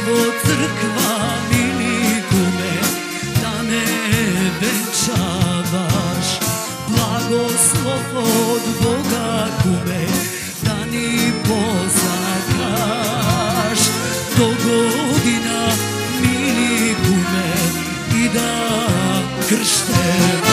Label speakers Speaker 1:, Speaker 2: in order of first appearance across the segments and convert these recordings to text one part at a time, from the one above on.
Speaker 1: život crkva milikume da ne večavaš. Blagoslov od Boga kume da ni pozakaš do godina mi milikume i da kršteva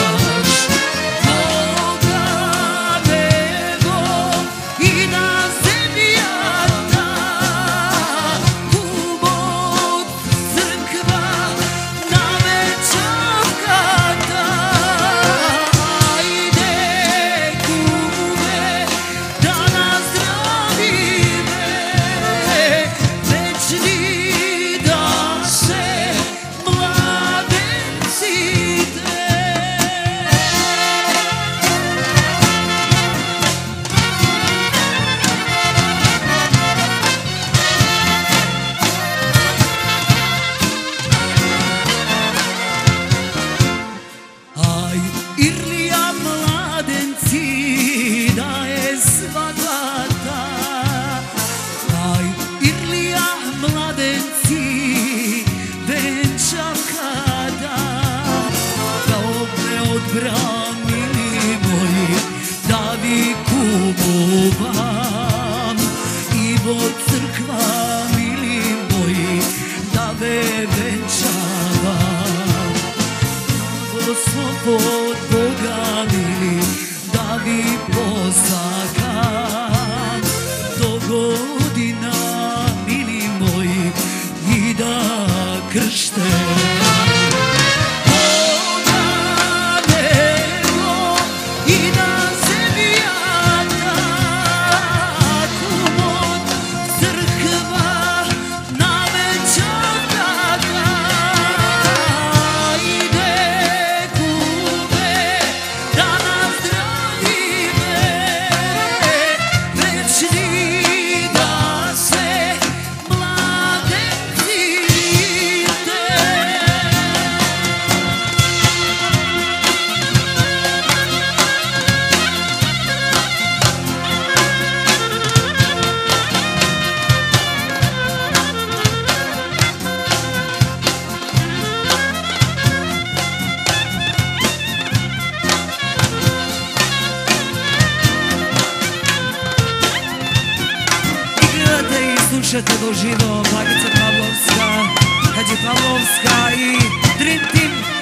Speaker 1: posso voar više te doživo Blagica Pavlovska, kad Pavlovska i Dream Team.